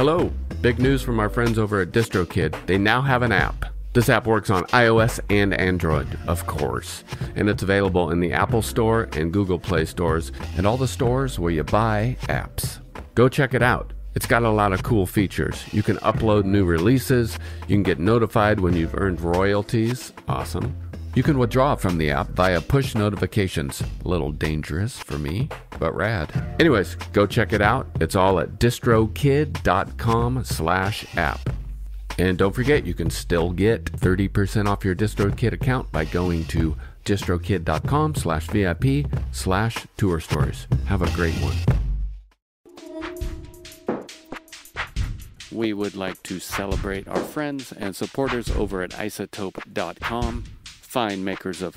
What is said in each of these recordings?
Hello! Big news from our friends over at DistroKid. They now have an app. This app works on iOS and Android, of course, and it's available in the Apple Store and Google Play stores and all the stores where you buy apps. Go check it out. It's got a lot of cool features. You can upload new releases, you can get notified when you've earned royalties. Awesome. You can withdraw from the app via push notifications. A little dangerous for me, but rad. Anyways, go check it out. It's all at distrokid.com slash app. And don't forget, you can still get 30% off your DistroKid account by going to distrokid.com slash VIP slash tour stories. Have a great one. We would like to celebrate our friends and supporters over at izotope.com, fine makers of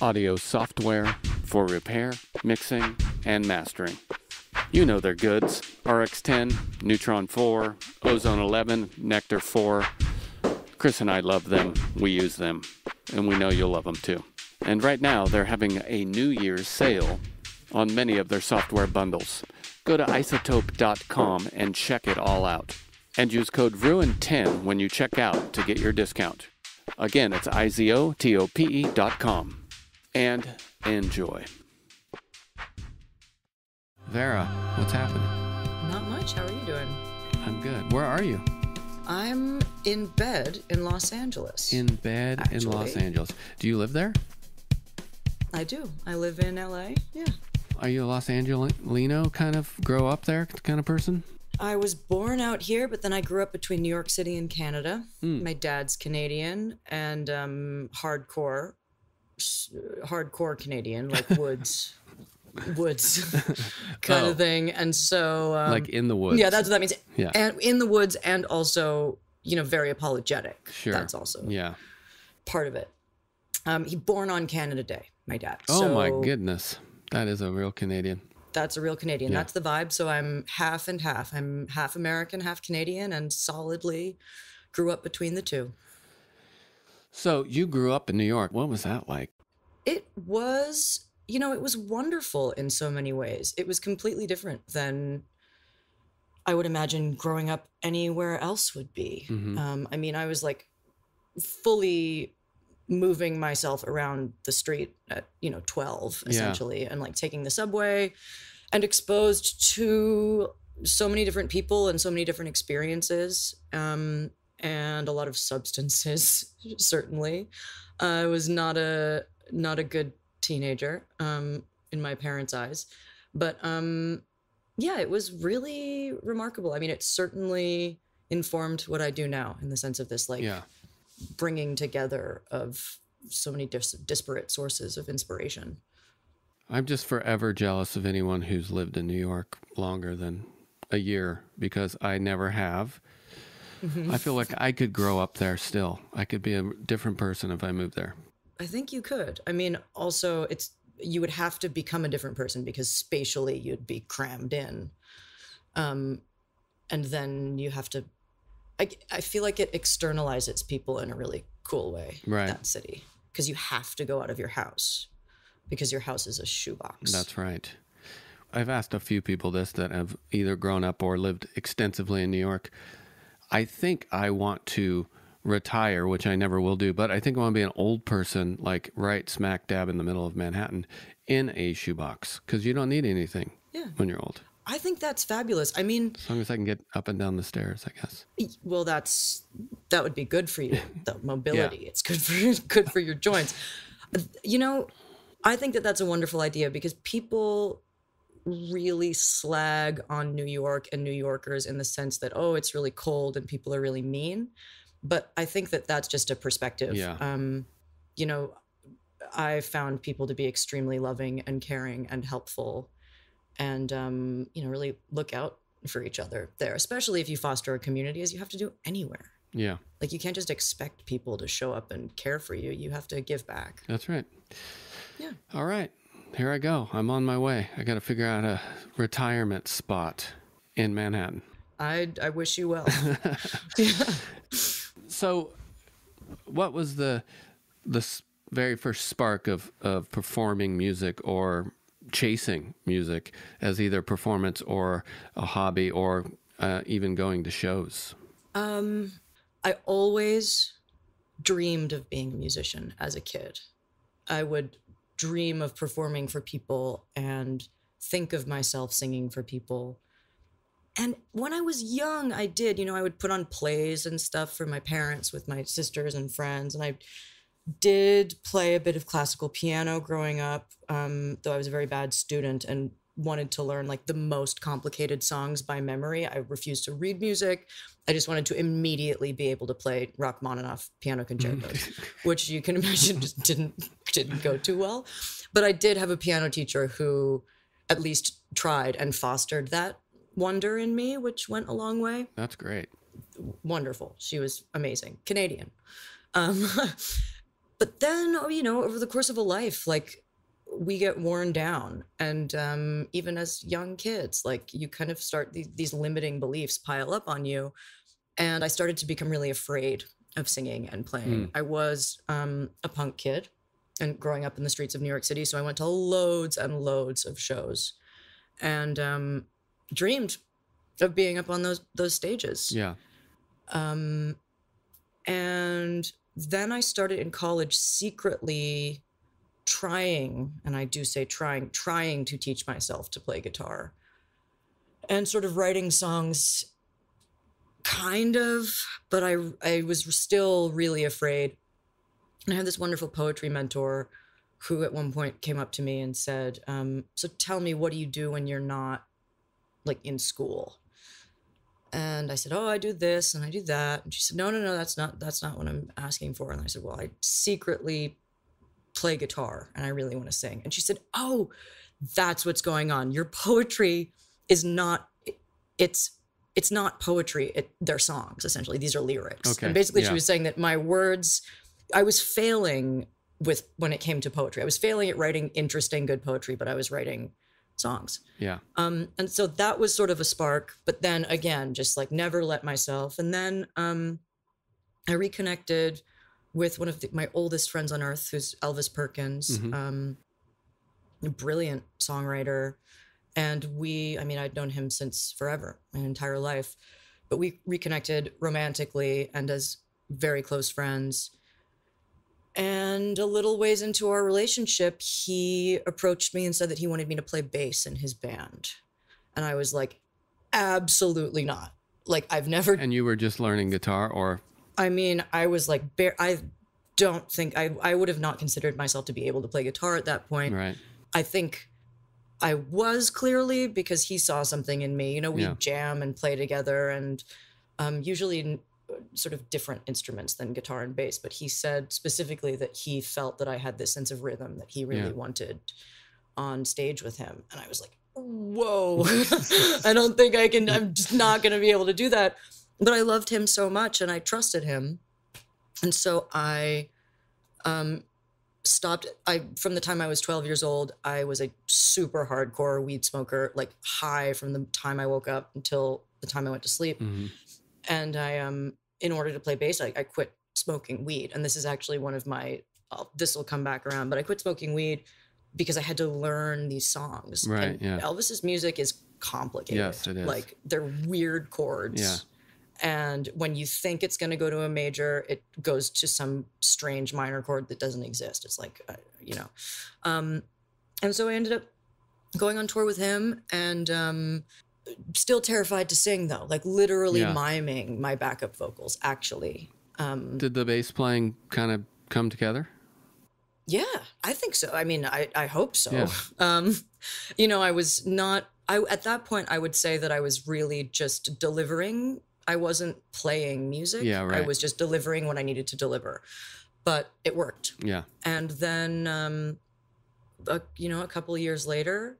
audio software for repair, mixing, and mastering. You know their goods RX10, Neutron 4, Ozone 11, Nectar 4. Chris and I love them. We use them. And we know you'll love them too. And right now, they're having a New Year's sale on many of their software bundles. Go to izotope.com and check it all out. And use code RUIN10 when you check out to get your discount. Again, it's izotope.com. And enjoy. Vera, what's happening? Not much. How are you doing? I'm good. Where are you? I'm in bed in Los Angeles. In bed in Los Angeles. Do you live there? I do. I live in LA. Yeah. Are you a Los Angelino kind of grow up there kind of person? I was born out here, but then I grew up between New York City and Canada. Hmm. My dad's Canadian and um, hardcore, hardcore Canadian, like woods, woods kind Oh. of thing. And so, um, like in the woods. yeah, that's what that means. Yeah. And in the woods, and also, you know, very apologetic. Sure. That's also Yeah. part of it. Um, he born on Canada Day, my dad. Oh my goodness. That is a real Canadian. That's a real Canadian. Yeah. That's the vibe. So I'm half and half. I'm half American, half Canadian, and solidly grew up between the two. So you grew up in New York. What was that like? It was, you know, it was wonderful in so many ways. It was completely different than I would imagine growing up anywhere else would be. Mhm. Um, I mean, I was like fully moving myself around the street at you know 12 Yeah. essentially and like taking the subway and exposed to so many different people and so many different experiences um, and a lot of substances certainly i was not a not a good teenager um, in my parents eyes but um, yeah it was really remarkable i mean it certainly informed what i do now in the sense of this like yeah. Bringing together of so many dis- disparate sources of inspiration. I'm just forever jealous of anyone who's lived in New York longer than a year because I never have. I feel like I could grow up there still. I could be a different person if I moved there. I think you could. I mean, also, it's you would have to become a different person because spatially you'd be crammed in, um, and then you have to. I I feel like it externalizes people in a really cool way. Right. That city because you have to go out of your house because your house is a shoebox. That's right. I've asked a few people this that have either grown up or lived extensively in New York. I think I want to retire, which I never will do, but I think I want to be an old person, like right smack dab in the middle of Manhattan in a shoebox because you don't need anything Yeah. when you're old. I think that's fabulous. I mean, As long as I can get up and down the stairs, I guess. well that's that would be good for you the mobility it's good for good for your joints you know i think that that's a wonderful idea because people really slag on new york and new yorkers in the sense that oh it's really cold and people are really mean but i think that that's just a perspective Yeah. um you know i found people to be extremely loving and caring and helpful and um you know really look out for each other there especially if you foster a community as you have to do anywhere Yeah, like you can't just expect people to show up and care for you you have to give back that's right. Yeah. All right. Here I go. I'm on my way. I got to figure out a retirement spot in Manhattan. i i wish you well So, what was the the very first spark of of performing music or chasing music as either performance or a hobby or uh, even going to shows? Um, I always dreamed of being a musician as a kid. I would dream of performing for people and think of myself singing for people. And when I was young, I did, you know, I would put on plays and stuff for my parents with my sisters and friends. And I did play a bit of classical piano growing up, um, though I was a very bad student and wanted to learn like the most complicated songs by memory. I refused to read music. I just wanted to immediately be able to play Rachmaninoff piano concertos, which you can imagine just didn't didn't go too well. But I did have a piano teacher who at least tried and fostered that wonder in me, which went a long way. That's great. Wonderful. She was amazing. Canadian. Um, but then, oh, you know, over the course of a life, like we get worn down. And um, even as young kids like you kind of start these, these limiting beliefs pile up on you. And i started to become really afraid of singing and playing. Mm. i was um, a punk kid and growing up in the streets of new york city. So i went to loads and loads of shows and um, dreamed of being up on those those stages. Yeah. um, and then I started in college secretly trying, and I do say trying, trying to teach myself to play guitar and sort of writing songs kind of, but I I was still really afraid. And I had this wonderful poetry mentor who at one point came up to me and said, um, so tell me what do you do when you're not like in school? And I said, "Oh, I do this and I do that." And she said, "No, no, no, that's not that's not what I'm asking for." And I said, "Well, I secretly play guitar and I really want to sing." And she said, "Oh, that's what's going on. Your poetry is not it's it's not poetry. It, they're songs essentially. These are lyrics." Okay, And basically, yeah. she was saying that my words, I was failing with when it came to poetry. I was failing at writing interesting, good poetry, but I was writing songs. Yeah. Um, and so that was sort of a spark. But then again, just like never let myself. And then um, I reconnected with one of the, my oldest friends on earth, who's Elvis Perkins, Mhm. um, a brilliant songwriter. And we, I mean, I'd known him since forever, my entire life. But we reconnected romantically and as very close friends. And a little ways into our relationship, he approached me and said that he wanted me to play bass in his band. And I was like, absolutely not. Like, I've never, And you were just learning guitar or I mean, I was like, bare, I don't think I, I would have not considered myself to be able to play guitar at that point. right. I think I was clearly because he saw something in me. You know, we Yeah. jam and play together, and um, usually sort of different instruments than guitar and bass. But he said specifically that he felt that I had this sense of rhythm that he really Yeah. wanted on stage with him, and I was like, "Whoa, I don't think I can. I'm just not going to be able to do that." But I loved him so much, and I trusted him, and so I um, stopped i from the time i was 12 years old i was a super hardcore weed smoker like high from the time i woke up until the time i went to sleep hmm and i um in order to play bass i, I quit smoking weed and this is actually one of my oh, this will come back around but i quit smoking weed because i had to learn these songs Right, And yeah. elvis's music is complicated Yes, it is. like they're weird chords Yeah. and when you think it's going to go to a major it goes to some strange minor chord that doesn't exist it's like uh, you know um and so i ended up going on tour with him and um still terrified to sing though like literally Yeah. miming my backup vocals actually um Did the bass playing kind of come together? yeah i think so i mean i i hope so Yeah. um you know i was not i at that point i would say that i was really just delivering i wasn't playing music Yeah, right. i was just delivering what i needed to deliver but it worked Yeah. and then um a, you know a couple of years later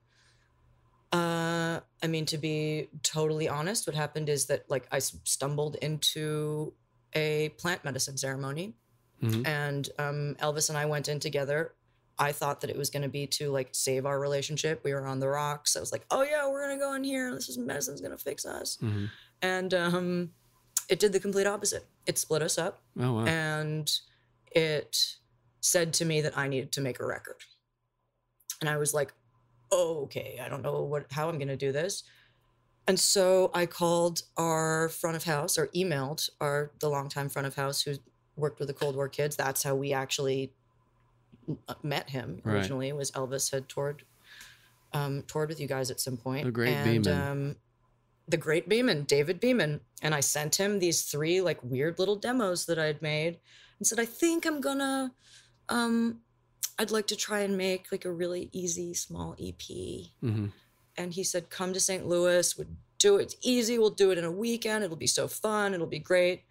uh i mean to be totally honest what happened is that like I stumbled into a plant medicine ceremony. Mhm. and um elvis and i went in together. I thought that it was going to be to like save our relationship. We were on the rocks. I was like oh yeah we're going to go in here. This is medicine's going to fix us. Hmm and um it did the complete opposite. It split us up. Oh wow. and it said to me that I needed to make a record. And I was like, okay, I don't know what how I'm gonna do this. and so I called our front of house or emailed our the longtime front of house who worked with the Cold War kids. That's how we actually uh, met him Right. originally. Was Elvis had toured um, toured with you guys at some point. The great and, Beeman. Um, the great Beeman, David Beeman, and I sent him these three like weird little demos that I'd made, and said, "I think I'm gonna." Um, I'd like to try and make like a really easy small EP hmm and he said, "Come to St. Louis. Would do it. It's easy. We'll do it in a weekend. It'll be so fun. It'll be great."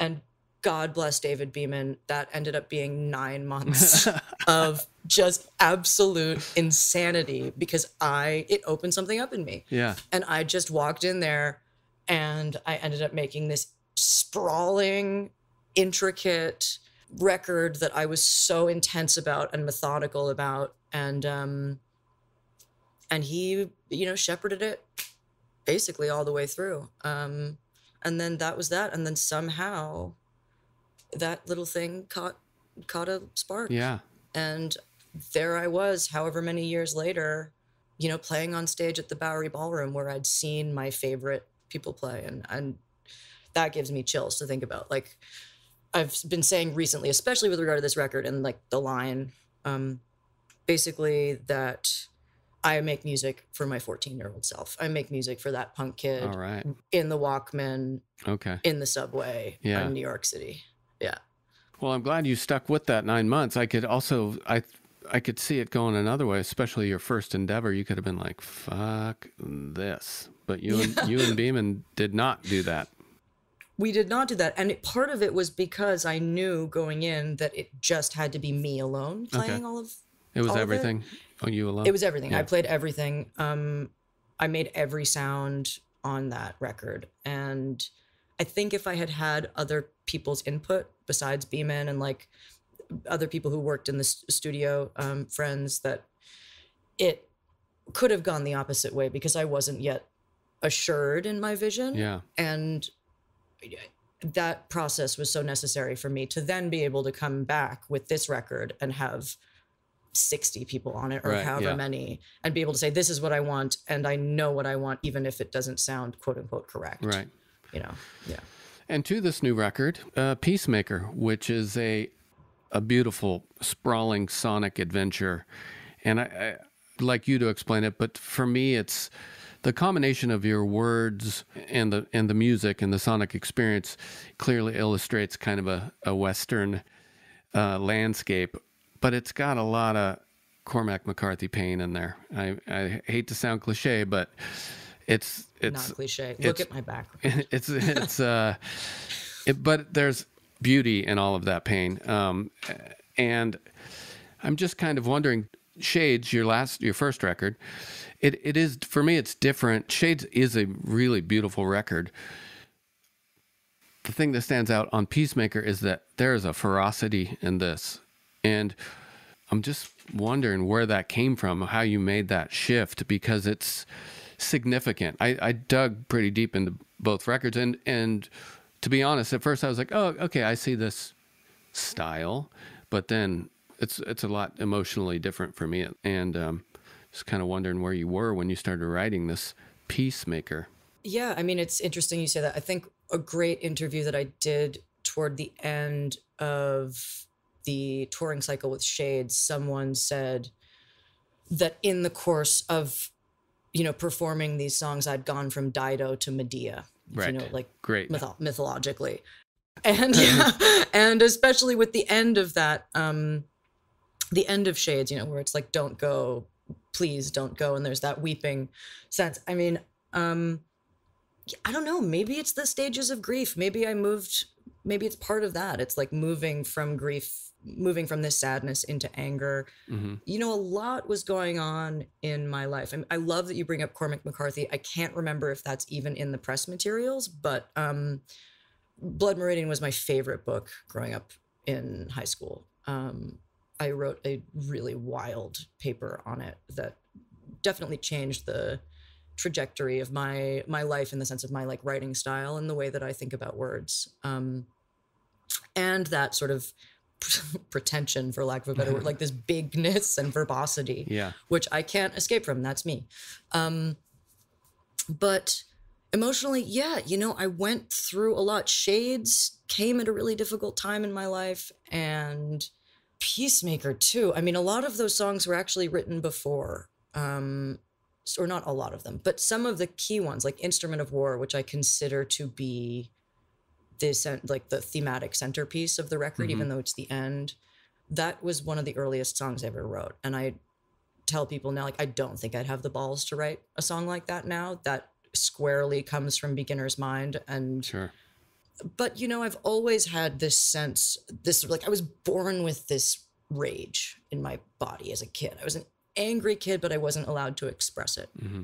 And God bless David Beeman. That ended up being nine months of just absolute insanity because I it opened something up in me, Yeah. and I just walked in there, and I ended up making this sprawling, intricate record that I was so intense about and methodical about, and um, and he you know shepherded it basically all the way through. Um and then that was that and then somehow that little thing caught caught a spark. Yeah. and there i was however many years later you know playing on stage at the bowery ballroom where i'd seen my favorite people play and and that gives me chills to think about. Like i've been saying recently especially with regard to this record and like the line um basically that I make music for my 14 year old self. I make music for that punk kid All right. in the Walkman, Okay. in the subway Yeah. in New York City. Yeah. Well, I'm glad you stuck with that nine months. I could also I I could see it going another way, especially your first endeavor. You could have been like, "Fuck this," but you and you and Beeman did not do that. We did not do that. And it, part of it was because I knew going in that it just had to be me alone playing all of It was it? everything. Oh, you alone. It was everything. I played everything. Um, I made every sound on that record, and I think if I had had other people's input besides Beeman and like other people who worked in the studio, um, friends, that it could have gone the opposite way because I wasn't yet assured in my vision Yeah. and that process was so necessary for me to then be able to come back with this record and have 60 people on it or Right, however yeah. many and be able to say this is what i want and i know what i want even if it doesn't sound quote unquote correct Right. you know yeah And to this new record, uh, Peacemaker, which is a a beautiful, sprawling sonic adventure, and I, I like you to explain it, but for me, it's the combination of your words and the and the music and the sonic experience clearly illustrates kind of a a western uh, landscape, but it's got a lot of Cormac McCarthy pain in there. I, I hate to sound cliche, but it's it's not cliche. Look it's- at my back it's it's uh it, but there's beauty in all of that pain. Um and i'm just kind of wondering shades your last your first record it it is for me it's different. Shades is a really beautiful record. The thing that stands out on peacemaker is that there is a ferocity in this. And i'm just wondering where that came from how you made that shift because it's significant. I, I dug pretty deep into both records. And and to be honest at first i was like oh okay i see this style. But then it's it's a lot emotionally different for me. And um just kind of wondering where you were when you started writing this peacemaker Yeah, I mean, it's interesting you say that. I think a great interview that I did toward the end of the touring cycle with Shades, someone said that in the course of, you know, performing these songs, I'd gone from Dido to Medea. Right. You know, like great mytho- mythologically. And yeah, and especially with the end of that, um, the end of Shades, you know, where it's like, don't go, please don't go. And there's that weeping sense. I mean, um, I don't know. Maybe it's the stages of grief. Maybe I moved. Maybe it's part of that. It's like moving from grief, moving from this sadness into anger. hmm You know, a lot was going on in my life. And I love that you bring up Cormac McCarthy. I can't remember if that's even in the press materials, but um, Blood Meridian was my favorite book growing up in high school. Um, I wrote a really wild paper on it that definitely changed the trajectory of my my life in the sense of my like writing style and the way that I think about words. Um, and that sort of pretension, for lack of a better word, like this bigness and verbosity yeah which I can't escape from. That's me. Um, but Emotionally, yeah, you know, I went through a lot. Shades came at a really difficult time in my life and Peacemaker too. I mean, a lot of those songs were actually written before. Um or not a lot of them, but some of the key ones like Instrument of War, which I consider to be this like the thematic centerpiece of the record, mm-hmm. even though it's the end. That was one of the earliest songs I ever wrote. And I tell people now, like, I don't think I'd have the balls to write a song like that now. That squarely comes from beginner's mind. And sure. But you know, I've always had this sense, this like I was born with this rage in my body as a kid. I was an angry kid, but I wasn't allowed to express it. Mm-hmm.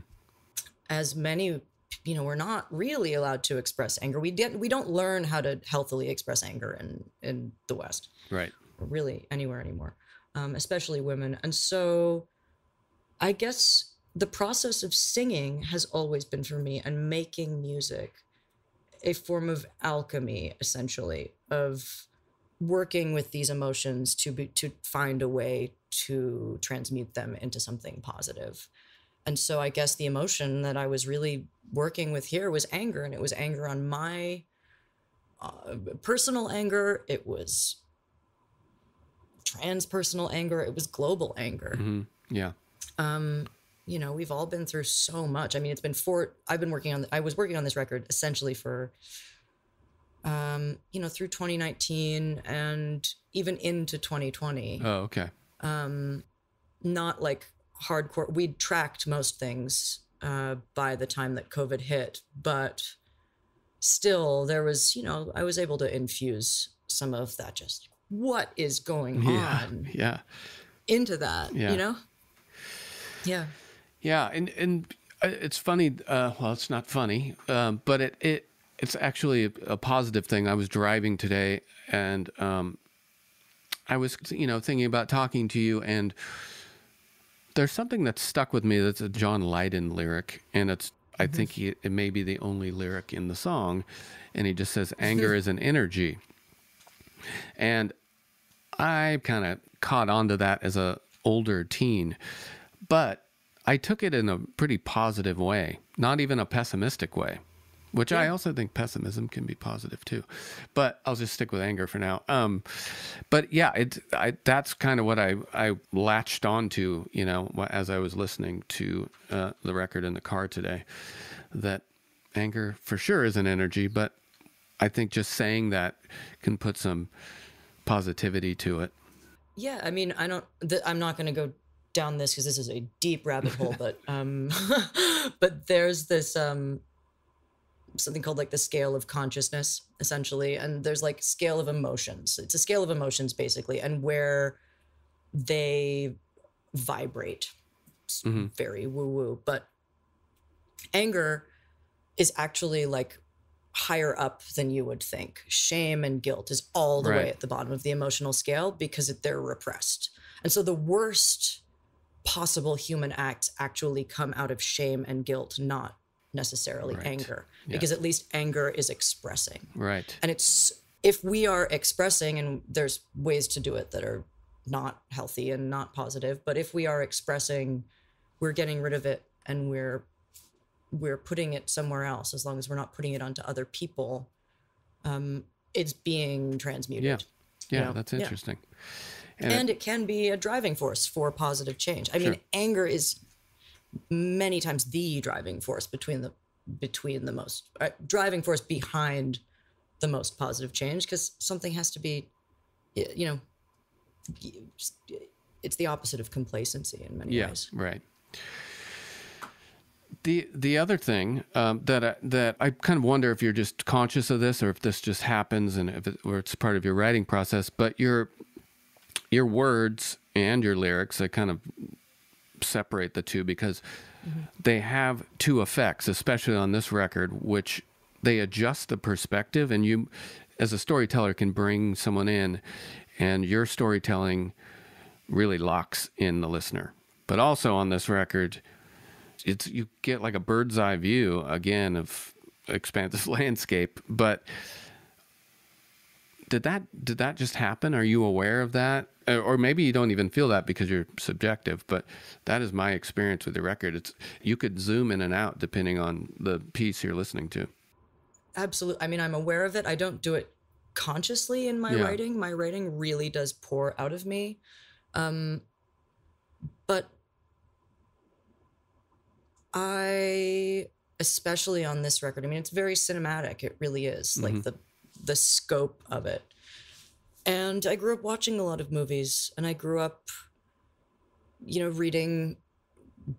As many you know we're not really allowed to express anger we get we don't learn how to healthily express anger in in the west right really anywhere anymore um, especially women and so i guess the process of singing has always been for me and making music a form of alchemy essentially of working with these emotions to be to find a way to transmute them into something positive and so I guess the emotion that I was really working with here was anger, and it was anger on my uh, personal anger. It was transpersonal anger. It was global anger. Mm-hmm. Yeah. Um, you know, we've all been through so much. I mean, it's been four. I've been working on. I was working on this record essentially for, um, you know, through 2019 and even into 2020. Oh, okay. Um, not like hardcore. We'd tracked most things uh, by the time that COVID hit, but still, there was, you know, I was able to infuse some of that just what is going yeah, on yeah into that yeah. you know yeah yeah and and uh, it's funny uh, well it's not funny um, but it it it's actually a, a, positive thing. I was driving today and um, i was you know thinking about talking to you and there's something that stuck with me that's a John Lydon lyric, and it's I mm-hmm. think he, it may be the only lyric in the song, and he just says anger is an energy, and I kind of caught on to that as a older teen, but I took it in a pretty positive way, not even a pessimistic way which yeah. I also think pessimism can be positive too. But I'll just stick with anger for now. Um, but yeah, it I, that's kind of what I I latched onto, you know, as I was listening to uh, the record in the car today. That anger for sure is an energy, but I think just saying that can put some positivity to it. Yeah, I mean, I don't. Th- I'm not going to go down this because this is a deep rabbit hole, but um, but there's this um something called like the scale of consciousness essentially and there's like scale of emotions it's a scale of emotions basically and where they vibrate mm-hmm. very woo woo but anger is actually like higher up than you would think shame and guilt is all the right. way at the bottom of the emotional scale because they're repressed and so the worst possible human acts actually come out of shame and guilt not necessarily right. anger. Because at least anger is expressing. Right. And it's if we are expressing and there's ways to do it that are not healthy and not positive but if we are expressing we're getting rid of it and we're we're putting it somewhere else as long as we're not putting it onto other people um it's being transmuted. Yeah. Yeah you know? that's interesting. yeah. And, and it, it, can be a driving force for positive change. I sure. mean anger is many times the driving force between the between the most uh, driving force behind the most positive change because something has to be you know it's the opposite of complacency in many yeah, ways. right. The the other thing um, that I, that I kind of wonder if you're just conscious of this or if this just happens and if it, or it's part of your writing process but your your words and your lyrics I kind of separate the two because mm-hmm. they have two effects, especially on this record, which they adjust the perspective, and you, as a storyteller, can bring someone in, and your storytelling really locks in the listener. But also on this record, it's you get like a bird's eye view again of expansive landscape, but did that did that just happen? Are you aware of that? Uh, or maybe you don't even feel that because you're subjective but that is my experience with the record. It's you could zoom in and out depending on the piece you're listening to. Absolutely i mean i'm aware of it. I don't do it consciously in my Yeah. writing. My writing really does pour out of me. Um but i especially on this record i mean it's very cinematic. It really is like the the scope of it and i grew up watching a lot of movies and i grew up you know reading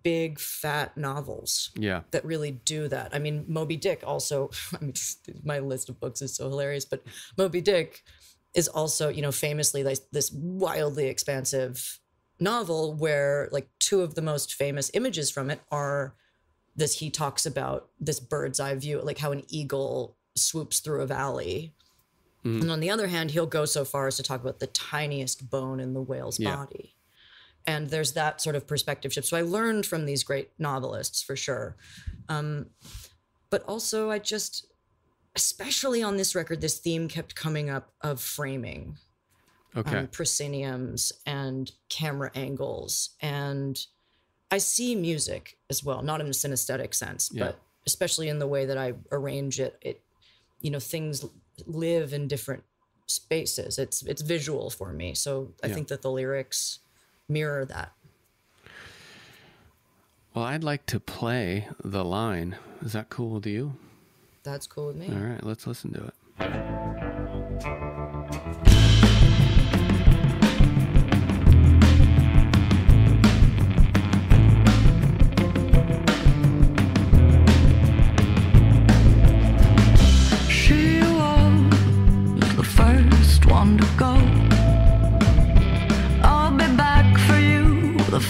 big fat novels yeah that really do that. I mean, Moby Dick also, I mean, my list of books is so hilarious, but Moby Dick is also, you know, famously like this wildly expansive novel where like two of the most famous images from it are this he talks about this bird's eye view, like how an eagle swoops through a valley. And on the other hand, he'll go so far as to talk about the tiniest bone in the whale's Yeah. body and there's that sort of perspective shift. So I learned from these great novelists for sure. Um, but also, I just, especially on this record, this theme kept coming up of framing, okay um, prosceniums, and camera angles. And I see music as well, not in a synesthetic sense, Yeah. but especially in the way that I arrange it. It, you know, things live in different spaces. It's it's visual for me. So I Yeah. think that the lyrics mirror that. well i'd like to play the line is that cool with you That's cool with me. all right let's listen to it go. I'll be back for you. The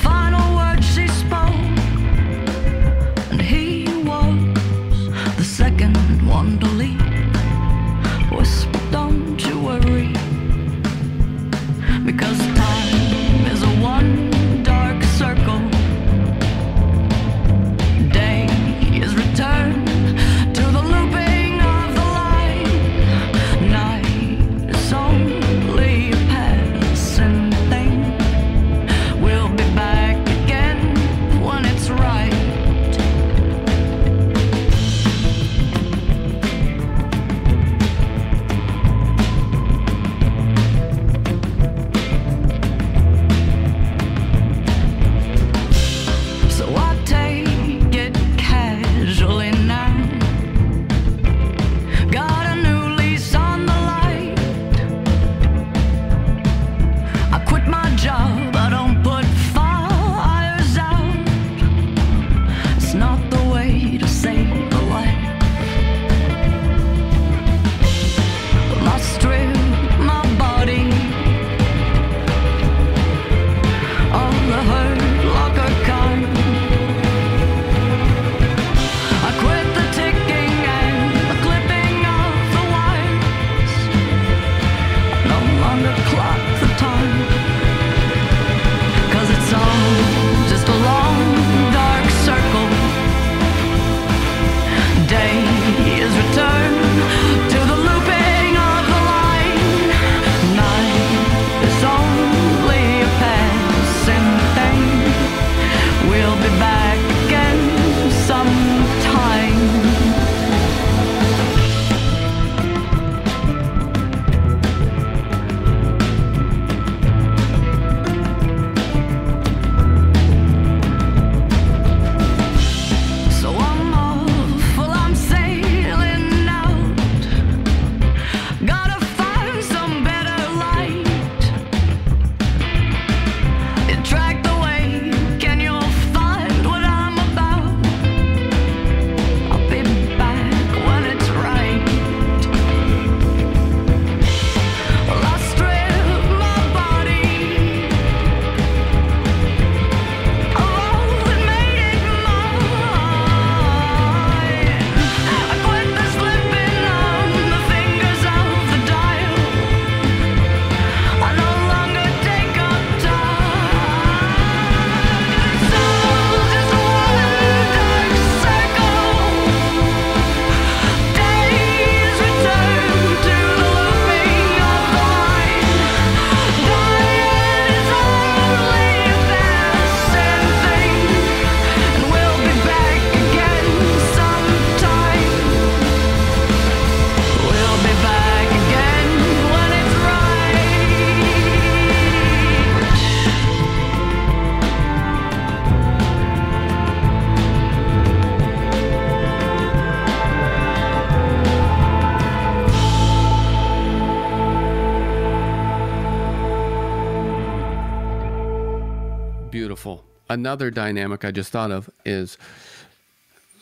another dynamic I just thought of is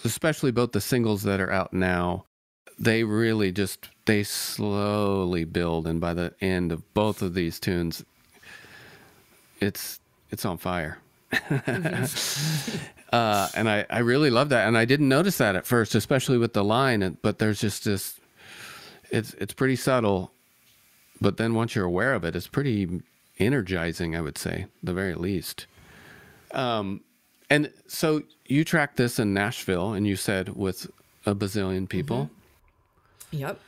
especially both the singles that are out now they really just they slowly build and by the end of both of these tunes it's it's on fire. Uh, and I, I really love that and i didn't notice that at first especially with the line but there's just this it's it's pretty subtle but then once you're aware of it it's pretty energizing i would say the very least um, and so you tracked this in nashville and you said with a bazillion people Yep.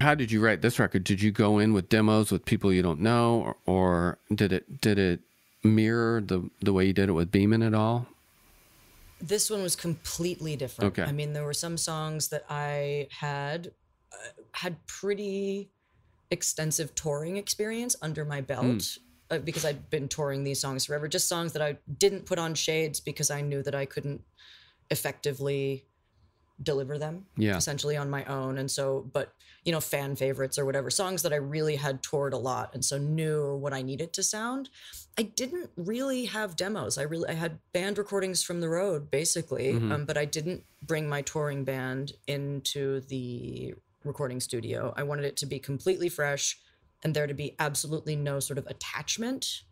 how did you write this record? Did you go in with demos with people you don't know, or, or did it did it mirror the the way you did it with Beeman at all? This one was completely different. Okay. I mean, there were some songs that I had uh, had pretty extensive touring experience under my belt uh, because I'd been touring these songs forever. Just songs that I didn't put on shades because I knew that I couldn't effectively deliver them Yeah. essentially on my own and so but you know fan favorites or whatever songs that i really had toured a lot and so knew what i needed to sound i didn't really have demos i really i had band recordings from the road basically um, but i didn't bring my touring band into the recording studio i wanted it to be completely fresh and there to be absolutely no sort of attachment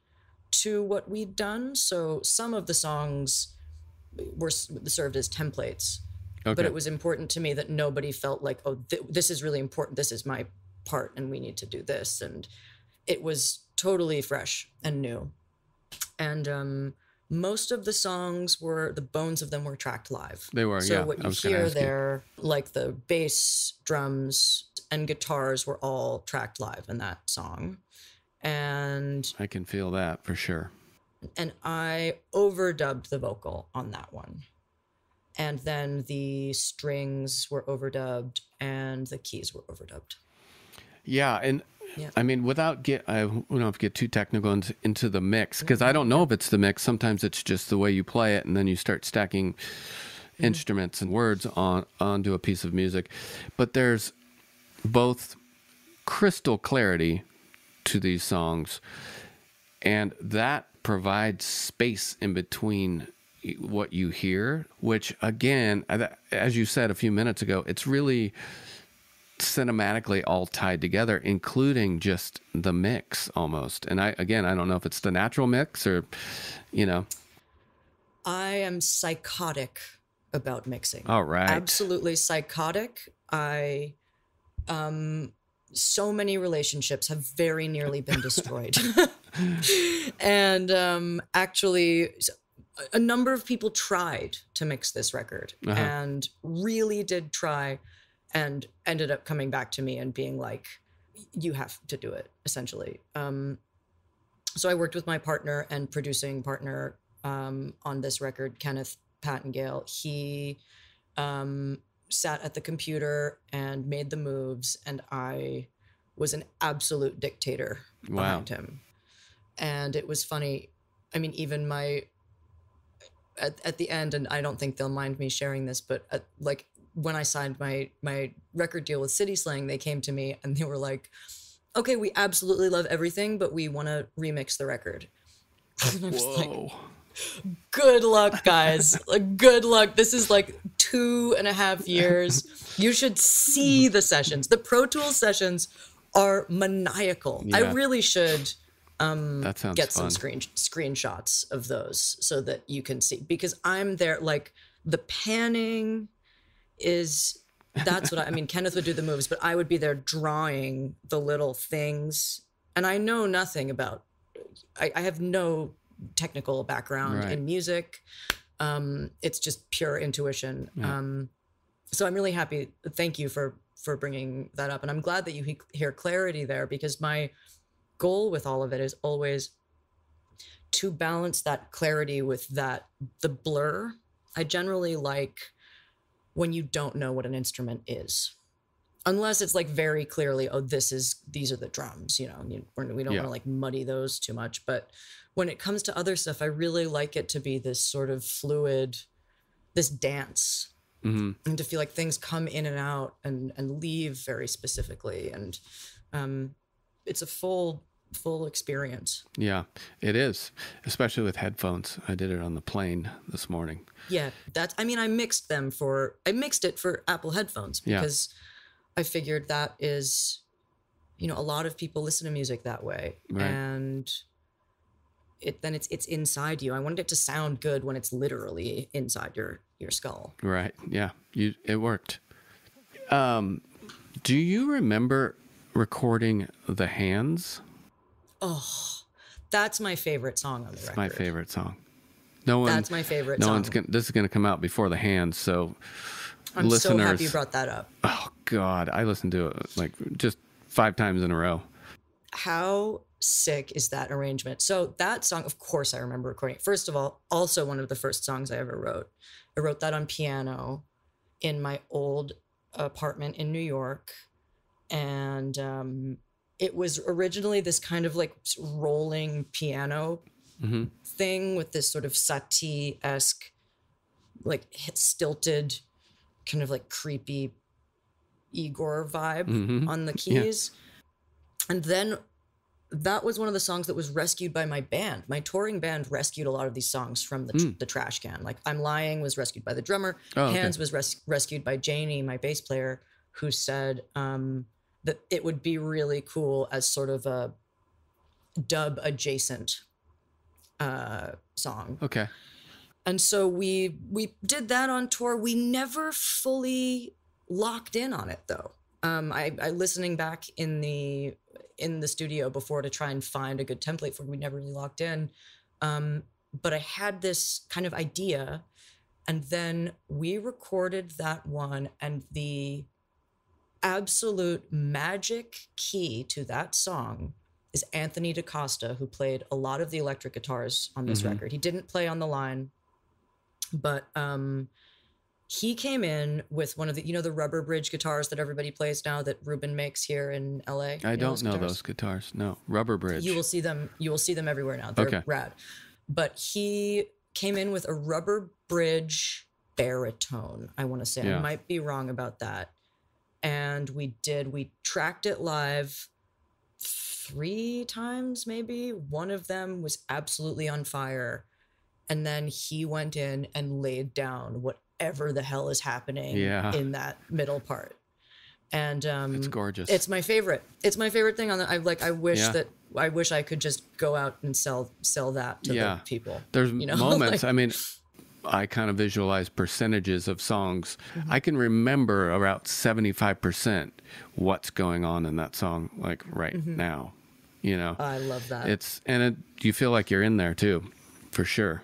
to what we'd done so some of the songs were served as templates Okay. but it was important to me that nobody felt like oh th- this is really important this is my part and we need to do this and it was totally fresh and new and um most of the songs were the bones of them were tracked live They were, so yeah. what you hear ask you. there like the bass drums and guitars were all tracked live in that song and I can feel that for sure. and I overdubbed the vocal on that one. And then the strings were overdubbed and the keys were overdubbed. Yeah, and Yeah. I mean, without get, I don't have to get too technical into, into the mix mm-hmm. because I don't know if it's the mix. Sometimes it's just the way you play it, and then you start stacking mm-hmm. instruments and words on onto a piece of music. But there's both crystal clarity to these songs, and that provides space in between what you hear. Which, again, as you said a few minutes ago, it's really cinematically all tied together, including just the mix almost. And I, again, I don't know if it's the natural mix or, you know, I am psychotic about mixing. all right. Absolutely psychotic. I, um, so many relationships have very nearly been destroyed. and um, actually, a number of people tried to mix this record Uh-huh. and really did try and ended up coming back to me and being like, you have to do it, essentially. Um, so I worked with my partner and producing partner um, on this record, Kenneth Pattengale. He um, sat at the computer and made the moves, and I was an absolute dictator Wow. behind him. And it was funny. I mean, even my at, at the end, and I don't think they'll mind me sharing this, but at, like when I signed my my record deal with City Slang, they came to me and they were like, "Okay, we absolutely love everything, but we want to remix the record." And I was like, Whoa. Good luck, guys. like, good luck. This is like two and a half years. You should see the sessions. The Pro Tools sessions are maniacal. Yeah. I really should um, that sounds get fun. some screen screenshots of those so that you can see because I'm there like the panning is that's what I, I mean Kenneth would do the moves but I would be there drawing the little things and I know nothing about I, I have no technical background Right. in music. Um it's just pure intuition. Um so I'm really happy thank you for for bringing that up. And I'm glad that you he- hear clarity there because my goal with all of it is always to balance that clarity with that the blur. I generally like when you don't know what an instrument is unless it's like very clearly oh this is these are the drums you know we don't Yeah. want to like muddy those too much. But when it comes to other stuff i really like it to be this sort of fluid this dance hmm and to feel like things come in and out and and leave very specifically and um it's a full full experience. Yeah, it is, especially with headphones. I did it on the plane this morning. Yeah, that's. I mean, I mixed them for. I mixed it for Apple headphones Yeah. because I figured that is, you know, a lot of people listen to music that way, Right. and it then it's it's inside you. I wanted it to sound good when it's literally inside your your skull. Right. Yeah. You it worked. Um do you remember recording The Hands? Oh, that's my favorite song on the record. My favorite song. No one That's my favorite No song. one's going to this is going to come out before The Hands, so I'm so happy you brought that up. oh god, I listened to it like just 5 times in a row. how sick is that arrangement? So that song, of course, I remember recording. it. First of all, also one of the first songs I ever wrote. I wrote that on piano in my old apartment in New York, and um, it was originally this kind of like rolling piano Mhm. thing with this sort of Satie esque, like stilted, kind of like creepy Igor vibe Mhm. on the Yeah. keys. And then that was one of the songs that was rescued by my band. My touring band rescued a lot of these songs from the, the trash can. Like I'm Lying was rescued by the drummer. Oh, okay. Hands was res- rescued by Janie, my bass player, who said um, that it would be really cool as sort of a dub adjacent uh, song Okay. and so we we did that on tour we never fully locked in on it though um i i listening back in the in the studio before to try and find a good template for we never really locked in um but i had this kind of idea and then we recorded that one and the absolute magic key to that song is Anthony DaCosta, who played a lot of the electric guitars on this Mhm. record. He didn't play on the line, but um, he came in with one of the, you know, the rubber bridge guitars that everybody plays now that Ruben makes here in LA. I You don't know guitars? those guitars. No. Rubber Bridge. You will see them. You will see them everywhere now. They're Okay. rad. But he came in with a rubber bridge baritone. I want to say Yeah. I might be wrong about that. And we did. We tracked it live three times, maybe. One of them was absolutely on fire, and then he went in and laid down whatever the hell is happening Yeah. in that middle part. And um, it's gorgeous. it's my favorite. It's my favorite thing on the. I like. I wish Yeah. that I wish I could just go out and sell sell that to Yeah. the people. There's you know, moments. like- I mean, I kind of visualize percentages of songs. Mm-hmm. I can remember about 75% what's going on in that song, like right Mm-hmm. now. You know, I love that. it's, and it, you feel like you're in there too, for sure.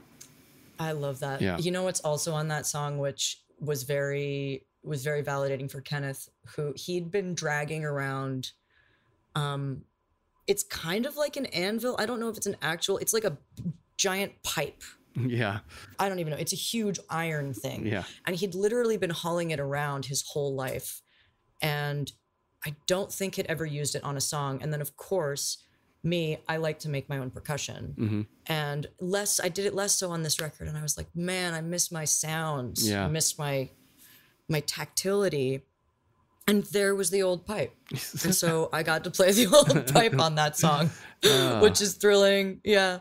I love that. Yeah. You know what's also on that song, which was very was very validating for Kenneth, who he'd been dragging around. Um, it's kind of like an anvil. I don't know if it's an actual. It's like a giant pipe. Yeah. I don't even know. It's a huge iron thing. Yeah. And he'd literally been hauling it around his whole life. And I don't think he'd ever used it on a song. And then, of course, me, I like to make my own percussion. Mm-hmm. And less, I did it less so on this record. And I was like, man, I miss my sounds. Yeah. I miss my my tactility. And there was the old pipe. And so I got to play the old pipe on that song, Ah. which is thrilling. Yeah.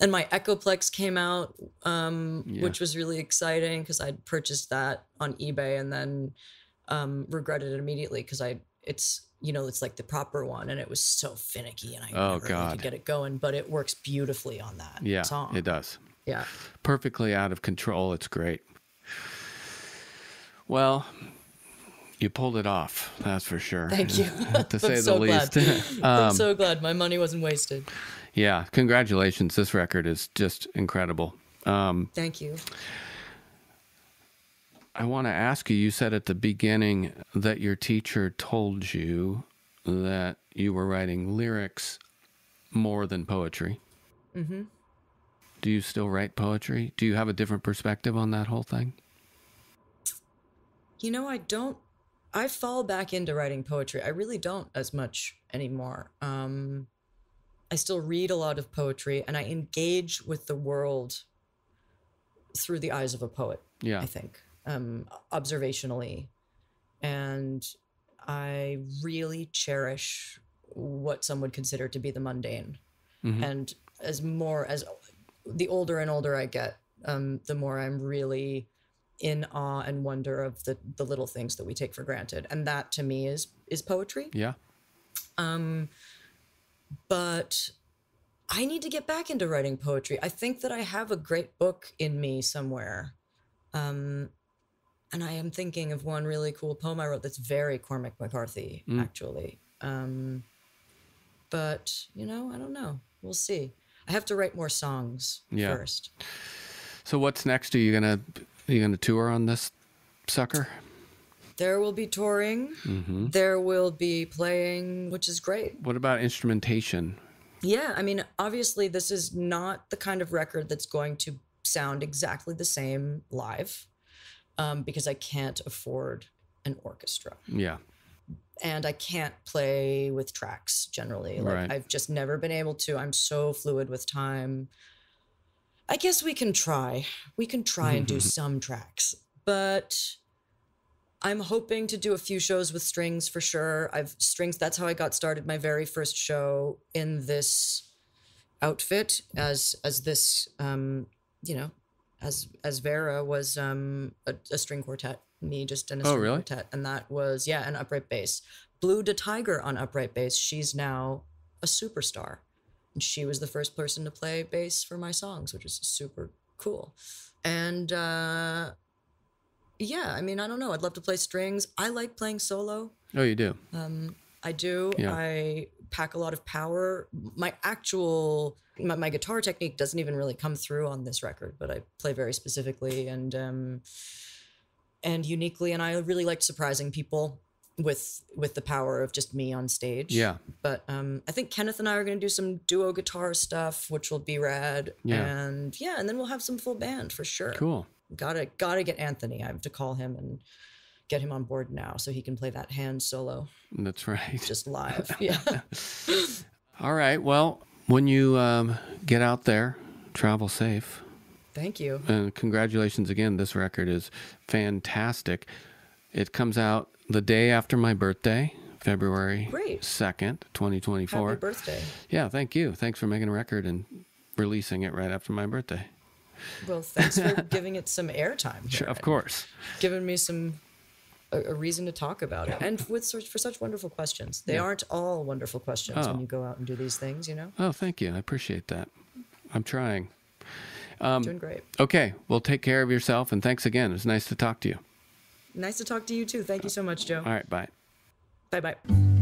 And my Echoplex came out, um, Yeah. which was really exciting because I'd purchased that on eBay and then um, regretted it immediately because I it's you know it's like the proper one and it was so finicky and I Oh, never really God. could get it going, but it works beautifully on that Yeah. song. It does. Yeah. Perfectly out of control. It's great. Well, you pulled it off. That's for sure. Thank you. to say I'm the so least. glad. Um, I'm so glad my money wasn't wasted. Yeah, congratulations. This record is just incredible. Um, Thank you. I want to ask you you said at the beginning that your teacher told you that you were writing lyrics more than poetry. hmm Do you still write poetry? Do you have a different perspective on that whole thing? You know, I don't. I fall back into writing poetry. I really don't as much anymore. Um, I still read a lot of poetry, and I engage with the world through the eyes of a poet. Yeah. I think um, observationally, and I really cherish what some would consider to be the mundane. Mm-hmm. And as more as the older and older I get, um, the more I'm really in awe and wonder of the the little things that we take for granted, and that to me is is poetry. Yeah. Um, But I need to get back into writing poetry. I think that I have a great book in me somewhere. Um, and I am thinking of one really cool poem I wrote that's very Cormac McCarthy, actually. Um, but, you know, I don't know. We'll see. I have to write more songs Yeah. first. So what's next? Are you gonna are you gonna tour on this sucker? There will be touring. Mm-hmm. There will be playing, which is great. What about instrumentation? Yeah, I mean, obviously, this is not the kind of record that's going to sound exactly the same live um, because I can't afford an orchestra Yeah. and I can't play with tracks generally. Like, Right. I've just never been able to. I'm so fluid with time. I guess we can try. We can try and do some tracks, but I'm hoping to do a few shows with strings for sure. I've strings. That's how I got started. My very first show in this outfit as as this um you know as as Vera was um a, a string quartet. Me just in a Oh, string really? quartet, and that was yeah an upright bass. Blu DeTiger on upright bass. She's now a superstar. And she was the first person to play bass for my songs, which is super cool. And uh, yeah, I mean, I don't know. I'd love to play strings. I like playing solo. Oh, you do. Um, I do. Yeah. I pack a lot of power. My actual my, my guitar technique doesn't even really come through on this record, but I play very specifically and um, and uniquely. And I really liked surprising people with with the power of just me on stage. Yeah. But um, I think Kenneth and I are going to do some duo guitar stuff, which will be rad. Yeah. And yeah, and then we'll have some full band for sure. Cool. Gotta gotta get Anthony. I have to call him and get him on board now so he can play that hand solo That's right. just live. yeah. All right. Well, when you um, get out there, travel safe. Thank you. And congratulations again. This record is fantastic. It comes out the day after my birthday, February Great. 2nd, 2024. Happy birthday. Yeah, thank you. Thanks for making a record and releasing it right after my birthday. Well, thanks for giving it some airtime. Sure, of course. Giving me some a, a reason to talk about it, and with such for such wonderful questions. They aren't all wonderful questions Oh. when you go out and do these things. You know, Oh, thank you. I appreciate that. I'm trying. Um, doing great. Okay, well, take care of yourself and thanks again. It was nice to talk to you. Nice to talk to you too. Thank you so much, Joe. All right, bye. Bye bye.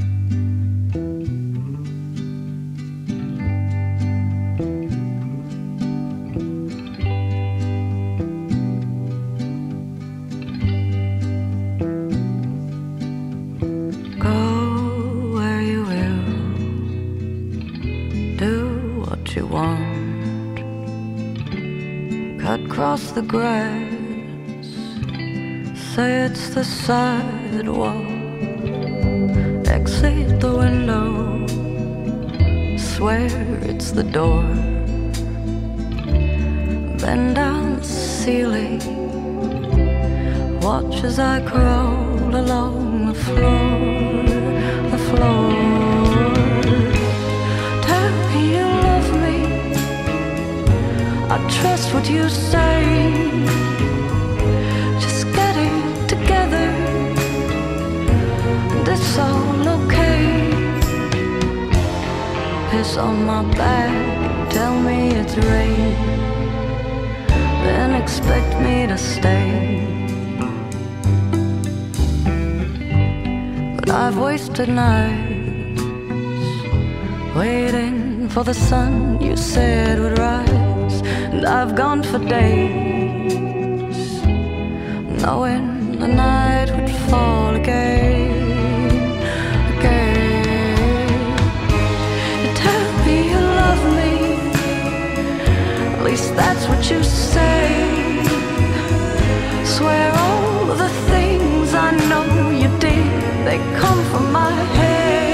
Across the grass, say it's the sidewalk. Exit the window, swear it's the door. Bend down the ceiling. Watch as I crawl along the floor, the floor. What you say. Just get it together. It's all okay. Piss on my back. Tell me it's rain. Then expect me to stay. But I've wasted nights waiting for the sun you said would rise and I've gone for days, knowing the night would fall again. again. You tell me you love me, at least that's what you say. Swear all the things I know you did, they come from my head.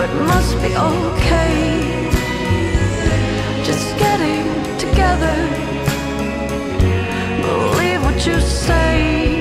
it must be okay. Just getting together, believe what you say.